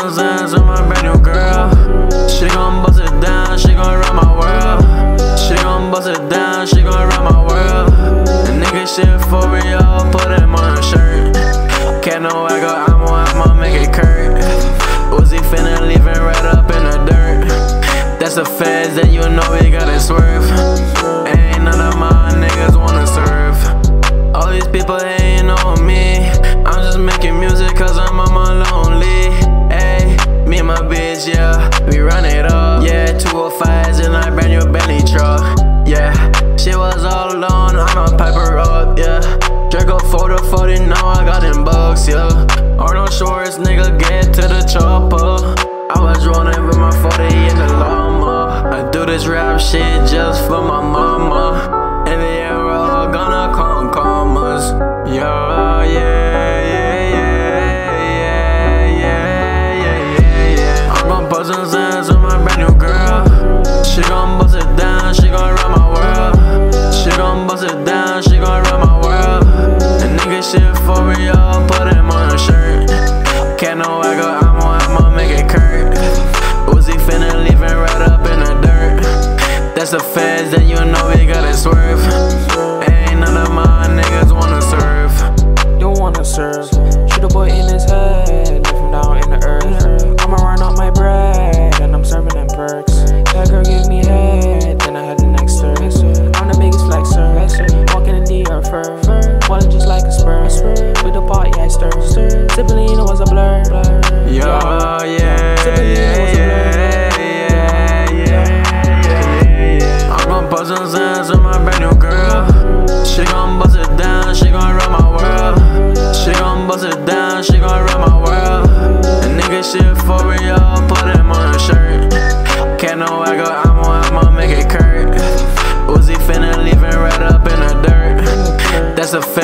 some signs with my brand new girl. She gon' bust it down, she gon' run my world. She gon' bust it down, she gon' run my world. The nigga shit for real, put him on a shirt. Can't no I I'ma, I'ma make it curve. Uzi finna leave it right up in the dirt. That's a feds 40, now I got them bucks, yeah. Arnold Shores, nigga, get to the chopper. I was rolling with my 40 in the llama. I do this rap shit just for my mama. Sipping was a blur. Yo, yeah, yeah, yeah, yeah, yeah, yeah. I'm gon' put some sense on my brand new girl. She gon' bust it down, she gon' run my world. She gon' bust it down, she gon' run my world. And nigga shit for real, put him on a shirt. Can't no waggle, I'ma, I'ma make it. Uzi finna leave it right up in the dirt. That's the feds